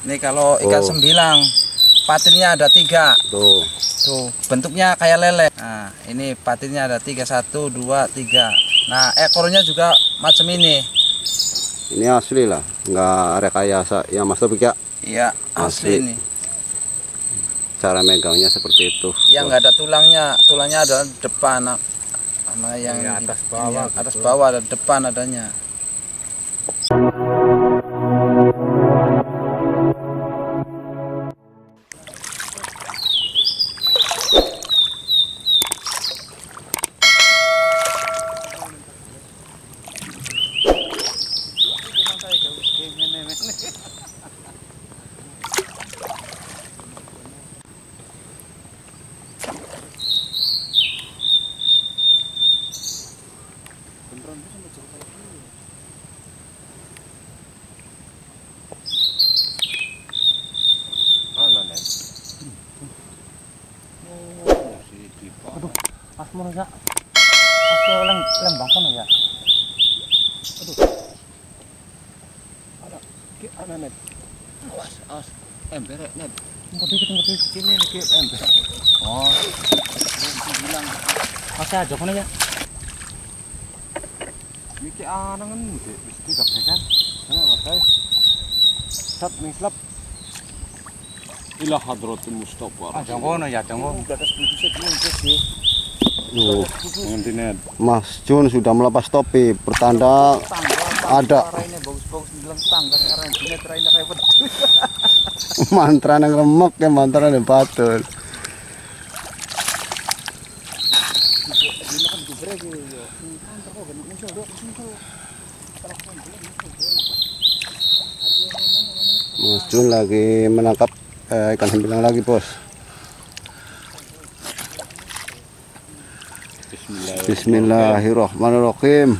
Ini kalau ikan Oh. sembilang, patinnya ada tiga. Tuh. Tuh, bentuknya kayak lele. Nah, ini patinnya ada tiga, satu, dua, tiga. Nah, ekornya juga macam ini. Ini asli lah, nggak rekayasa. Ya Mas Topik ya, Iya, asli, Asli. ini. cara megangnya seperti itu. Yang nggak ada tulangnya, tulangnya ada depan. nah. Sama yang Yang di- atas bawah iya, atas gitu. bawah ada depan adanya. Pas mo na siya. Pas ko lang, lambang ko na siya. Ano nen? Awas, awas. Ember nen. Ang dikit. Kini dikit ember. Oh. Kasi aja ko na siya. Miki anangan di mesti kapekan. Sana matay. Sat ning slap. Ila hadratul Mustafa. Aja ko Tuh. Mas Jun sudah melepas topi, pertanda ada mantra yang remek ya mantra yang batul. Mas Jun lagi menangkap eh, ikan sembilang lagi bos. Bismillahirrahmanirrahim.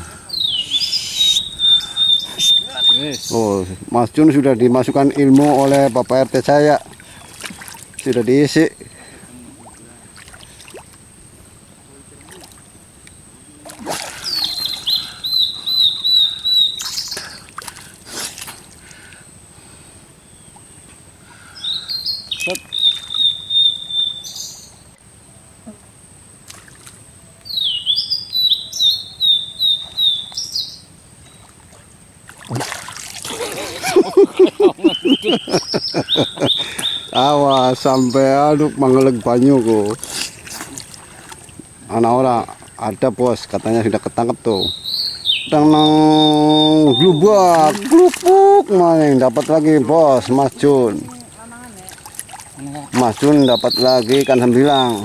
Oh, Mas Jun sudah dimasukkan ilmu oleh Bapak RT saya. Sudah diisi. Awas sampai aduk mangeleg banyu ku. Anak orang ada bos katanya sudah ketangkep tuh. Tenang glubak, glupuk main dapat lagi bos Mas Jun. Mas Jun dapat lagi ikan sembilang.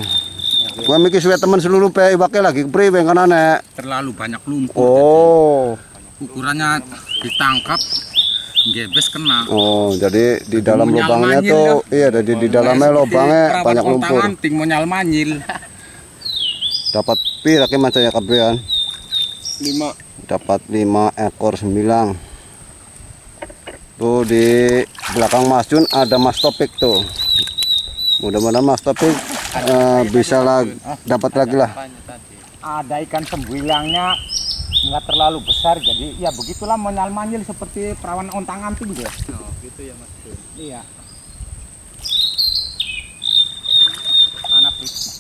Gua mikir suwe temen seluruh pe ibake lagi kepriwe kan nek. Terlalu banyak lumpur. Oh. Ukurannya ditangkap gebes kena. Oh, jadi di dalam Mau lubangnya nyal-manyil tuh iya ada di, di dalamnya lubangnya banyak lumpur. Ting mau nyal manyil. Dapat pi lagi macamnya kabehan. Lima. Dapat 5 ekor sembilang. Tuh di belakang Mas Jun ada Mas Topik tuh. Mudah-mudahan Mas Topik eh, bisa lagi dapat lagi lah. Ada ikan sembilangnya nggak terlalu besar jadi ya begitulah monyal manyil seperti perawan ontang anting dia. Oh, gitu ya Mas. Iya. Anak Prisma.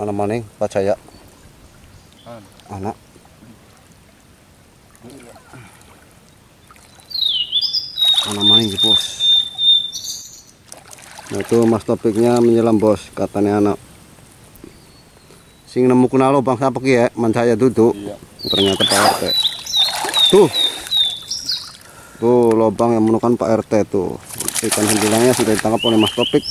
Anak maning percaya. Anak. Anak maning bos. Nah itu mas topiknya menyelam bos katanya anak. Sing nemu kuna lubang siapa ki ya? Man saya duduk. Iya. Ternyata Pak RT. Tuh. Tuh lubang yang menemukan Pak RT tuh. Ikan sembilangnya sudah ditangkap oleh Mas Topik.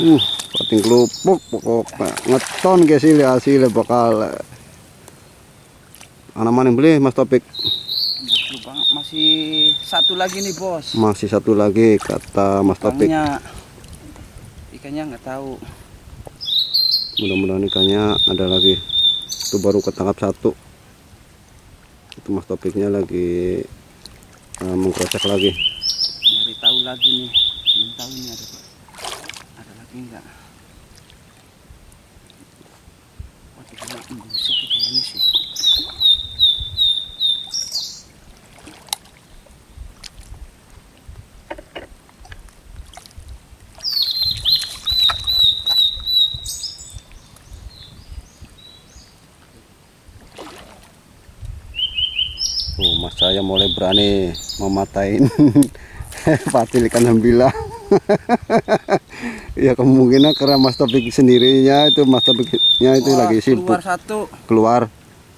Uh, pating kelupuk pokoknya. Ngeton guys ini hasilnya bakal. Anak mana yang beli Mas Topik? Masih satu lagi nih bos. Masih satu lagi kata Mas Topik. Ikannya ikannya nggak tahu. Mudah-mudahan ikannya ada lagi. Itu baru ketangkap satu. Itu Mas Topiknya lagi uh, mengkocek lagi. tahu lagi nih belum tahu ini ada ada lagi enggak ini busuk nih kayaknya sih. Oh, mas saya mulai berani mematain patil ikan sembilang. ya kemungkinan karena mas topik sendirinya itu mas topiknya itu Wah, lagi sibuk Keluar satu, keluar.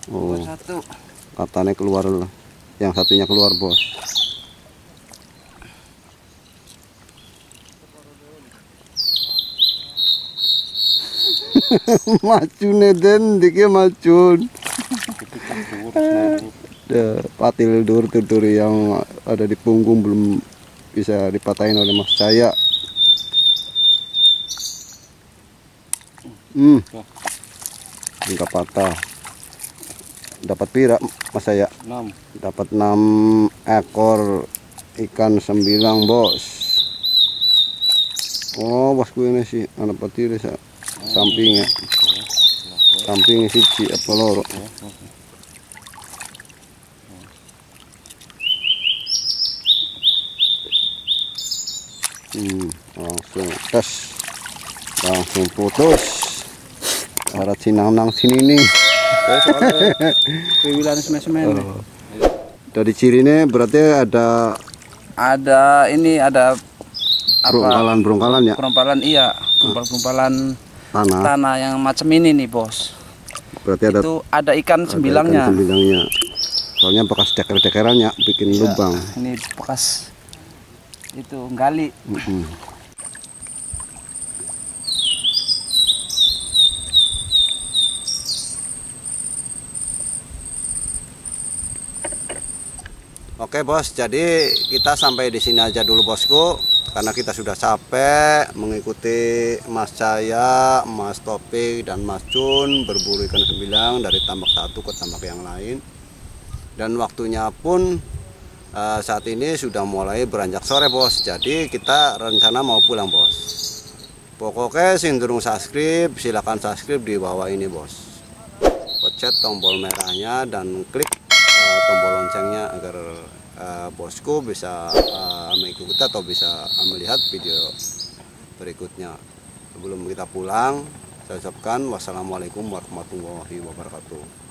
keluar Oh, satu. katanya keluar yang satunya keluar bos. macun eden dikit macun. Ya, patil dur tutur yang ada di punggung belum bisa dipatahin oleh mas saya. Hmm. Enggak patah. Dapat pira mas saya? 6 Dapat 6 ekor ikan sembilang bos. Oh bosku ini sih anak petir sa sampingnya. Sampingnya siji apa loro. Hmm, langsung tes langsung putus Harap sinang nang sini nih Piwilan semen-semen. nih. dari cirinya berarti ada Ada ini ada apa? berongkalan berongkalan ya Perumpalan iya, perumpalan tanah tanah yang macam ini nih bos. berarti ada Itu ada ikan ada sembilangnya. ikan sembilangnya soalnya bekas deker-dekerannya bikin Iya, lubang Ini bekas itu gali. Mm-mm. Oke bos, jadi kita sampai di sini aja dulu bosku, karena kita sudah capek mengikuti Mas Caya, Mas Topik dan Mas Cun berburu ikan sembilang dari tambak satu ke tambak yang lain. Dan waktunya pun eh, saat ini sudah mulai beranjak sore bos, jadi kita rencana mau pulang bos. Pokoknya sing durung subscribe, silakan subscribe di bawah ini bos. Pencet tombol merahnya dan klik eh, tombol loncengnya agar eh, bosku bisa eh, mengikuti atau bisa melihat video berikutnya. Sebelum kita pulang, saya ucapkan wassalamualaikum warahmatullahi wabarakatuh.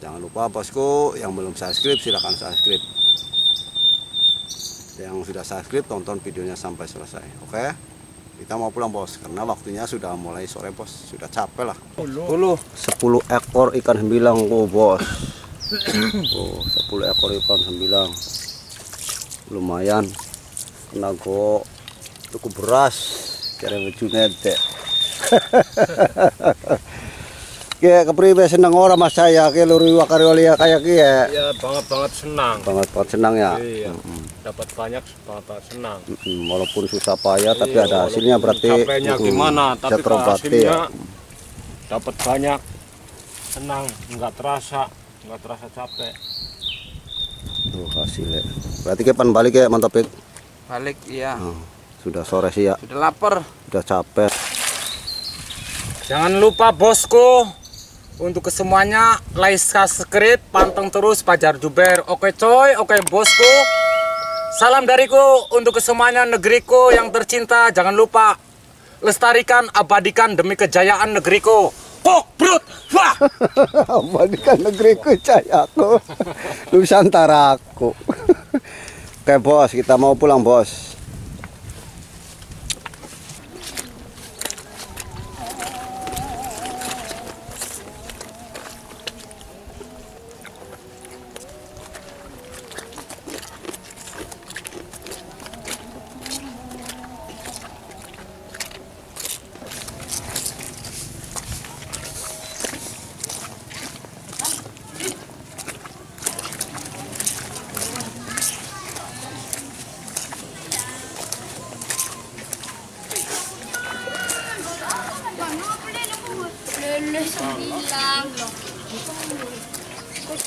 Jangan lupa bosku yang belum subscribe silahkan subscribe. Yang sudah subscribe tonton videonya sampai selesai. Oke? Kita mau pulang bos karena waktunya sudah mulai sore bos. Sudah capek lah. 10 10 ekor ikan sembilang oh bos. Oh, 10 ekor ikan sembilang. Lumayan. Kena go cukup beras. Kira Kayak kepriwe seneng ora mas saya ke luri wakari oli kayak ki ya. ya banget banget senang Banget banget senang ya. iya dapat banyak banget senang Mm, Walaupun susah payah tapi Iya, ada hasilnya berarti capeknya mm, gimana tapi kalau berarti hasilnya ya. dapat banyak senang nggak terasa nggak terasa capek Tuh hasilnya. Berarti kapan balik ya mantap Pik? Balik iya. Oh, sudah sore sih ya. Sudah lapar. Sudah capek. Jangan lupa bosku untuk kesemuanya like subscribe panteng terus Pajar Juber. Oke coy, oke bosku. Salam dariku untuk kesemuanya negeriku yang tercinta. Jangan lupa lestarikan, abadikan demi kejayaan negeriku. Pok brut, wah. Abadikan negeriku cayaku. Nusantara aku. Oke bos, kita mau pulang bos.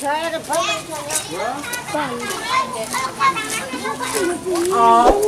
저를 빨리 빨리. 아.